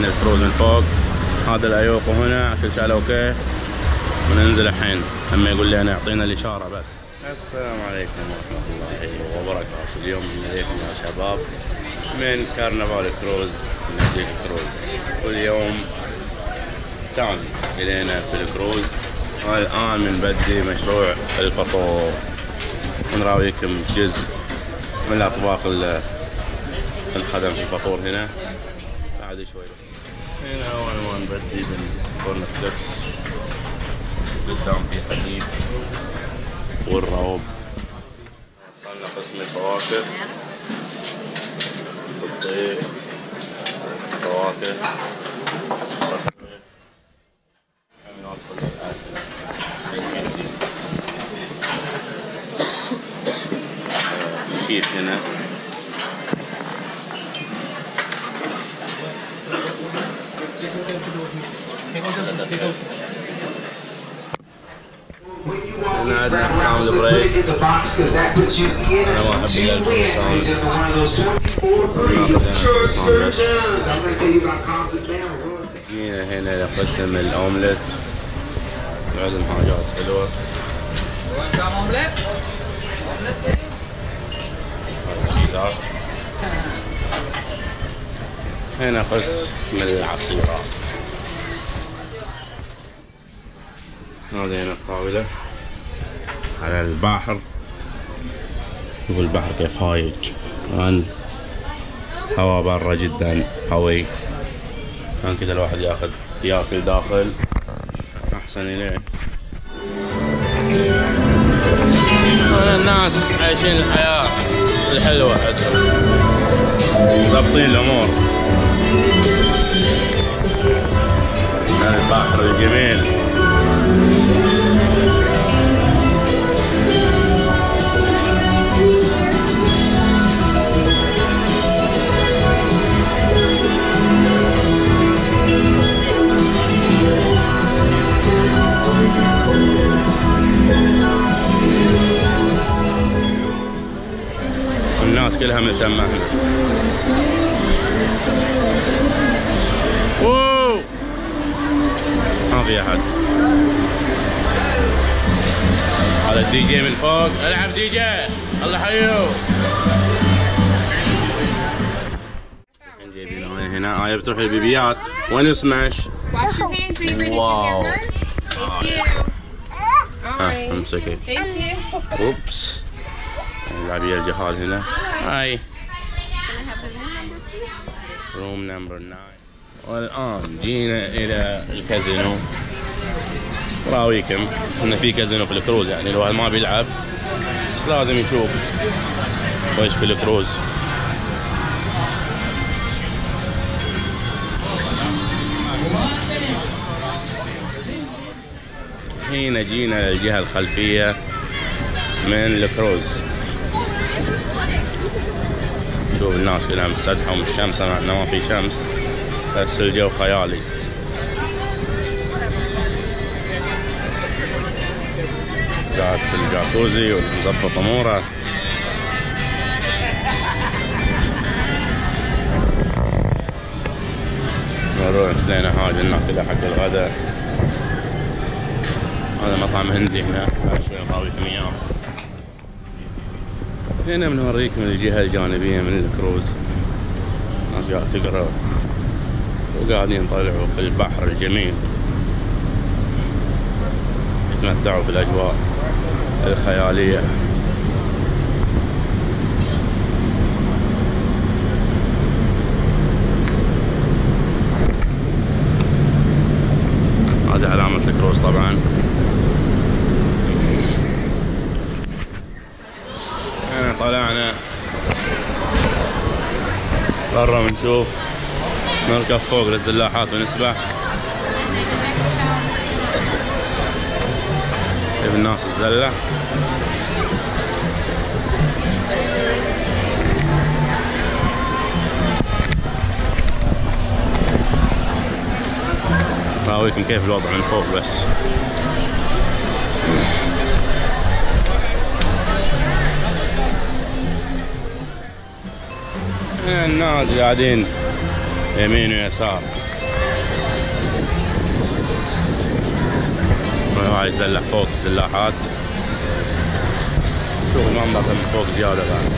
من الكروز من فوق. هذا الايوكو هنا كل شيء okay. وننزل الحين. أما يقول لي أنا أعطينا الإشارة بس. السلام عليكم ورحمة الله وبركاته. اليوم عليكم يا شباب من Carnival Cruise نادي كروز واليوم تاون إلينا في الكروز والان بنبدي مشروع الفطور. ونراويكم جزء من الأطباق اللي الخدم في الفطور هنا. نبدي بال corn flakes قدام في حليب والروب وصلنا قسم الفواكه الطيف فواكه. نوصل للأكل الشيف هنا. And I didn't sound the break. in the box because that puts you in to win. He's in one of those 24 not gonna short surgeons. I'm going to tell you about constant royalty. جينا هنا لقسم الاومليت لازم حاجات حلوة اومليت؟ اومليت إيه؟ هنا قسم العصيرات هذه هنا الطاولة. على البحر. شوفوا البحر كيف هايج. الآن هواء برا جدا قوي. كان كذا الواحد ياخذ ياكل داخل. أحسن إليه. هنا الناس عايشين الحياة الحلوة ضابطين الأمور. البحر الجميل. والناس كلها مهتمة. هنا أوه! ما في أحد. جي من فوق العب دي جي الله حيو الحين جايبين هاي هنا هاي بتروح البيبيات وين سماش؟ ها Alright. امسكي. oops العبية الجهال هنا هاي? room number 9 والآن جينا إلى الكازينو راويكم إن في كازينو في الكروز يعني الواحد ما بيلعب بس لازم يشوف وش في الكروز. هنا جينا للجهة الخلفية من الكروز. شوف الناس كلها الشمس أنا إحنا ما في شمس بس الجو خيالي. الجاكوزي ومظبط أموره نروح لنا حاجة ناكلها حق الغداء هذا مطعم هندي هنا شوي نراويكم اياه هنا بنوريكم الجهة الجانبية من الكروز ناس قاعدة تقرا وقاعدين يطلعوا في البحر الجميل يتمتعوا في الأجواء الخيالية. هذه علامة الكروز طبعا. هنا طلعنا. برا بنشوف. نركب فوق للزلاحات ونسبح. كيف الناس تزلح راويكم كيف الوضع من فوق بس. الناس قاعدين يمين ويسار. هاي الزلة فوق الزلاحات شوف المنظر من فوق زيادة بعد.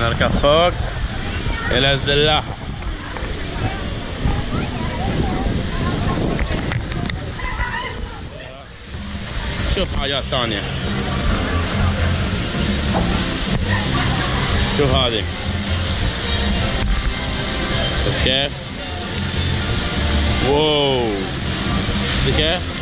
نركب فوق إلى الزلاحة شوف حاجات ثانية شوف هذه شوف كيف واو شوف كيف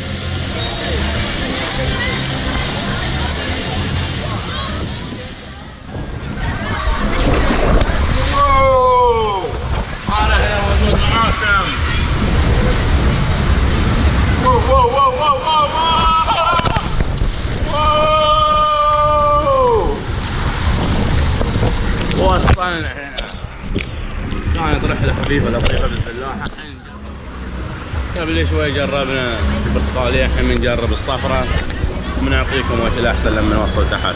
هنا كانت رحلة خفيفة لطيفة بالفلاحة الحين قبل شوي جربنا البرتقالية الحين بنجرب الصفرة بنعطيكم وش الأحسن لما نوصل تحت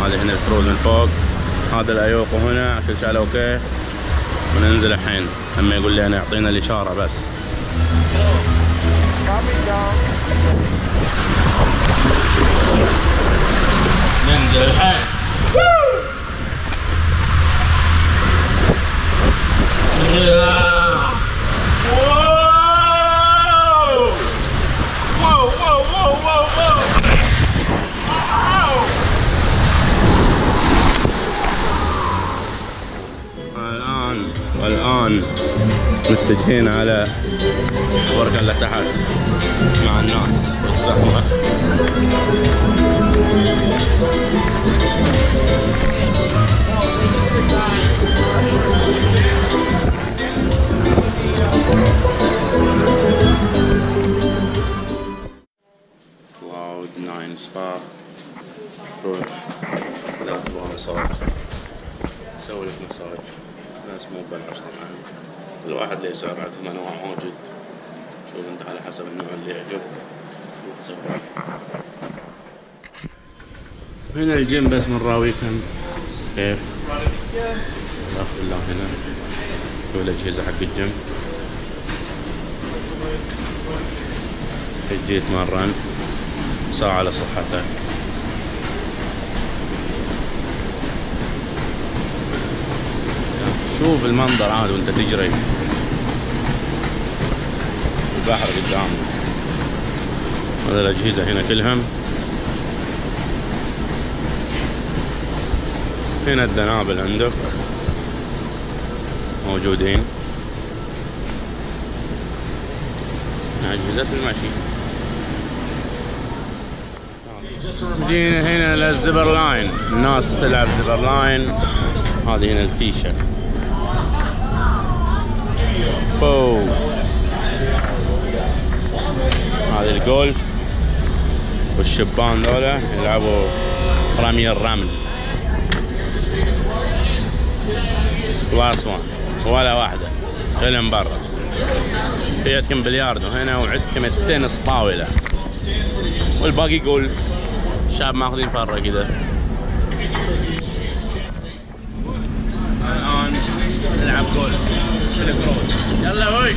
هذه هنا الكروز من فوق هذا الأيوقو هنا كل شيء أوكي وننزل الحين لما يقول لي أنا يعطينا الإشارة بس ننزل الحين wow wow wow wow wow الآن والآن متجهين على برج اللي تحت مع الناس. والزحمة سوي لك مساج. ناس مو ببلاش طبعا. كل واحد له سعر عندهم انواع موجود شوف أنت على حسب النوع اللي يعجبك. وتسوي هنا الجيم بس من راويكم كيف؟ الاخ بالله هنا. شوف الأجهزة حق الجيم؟ تجي تمرن ساعة لصحتك شوف المنظر عاد وانت تجري. البحر قدام. هذا الأجهزة هنا كلهم. هنا الدنابل عندك. موجودين. أجهزة المشي. جينا هنا لل zip line الناس تلعب zip line. هذه هنا الفيشة. أوه. هذه الجولف والشبان ذولا يلعبوا رمي الرمل كلاس 1 ولا واحدة كلهم برا في عندكم بلياردو هنا وعندكم التنس طاولة والباقي جولف الشباب ماخذين فرة كذا الآن نلعب جولف يلا وي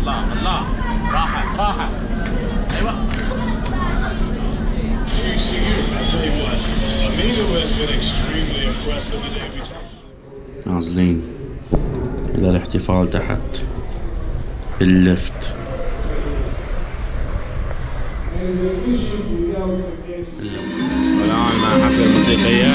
الله الله. راحة راحة. أيوه. نازلين إلى الاحتفال تحت باللفت. والآن مع حفلة موسيقية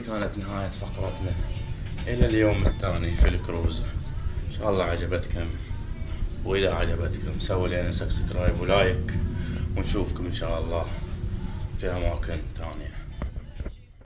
كانت نهاية فقرتنا. إلى اليوم الثاني في الكروز. إن شاء الله عجبتكم. وإذا عجبتكم سووا لنا subscribe و like. ونشوفكم إن شاء الله في أماكن ثانية.